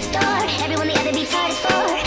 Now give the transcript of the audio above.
Everyone the other beats hard is for.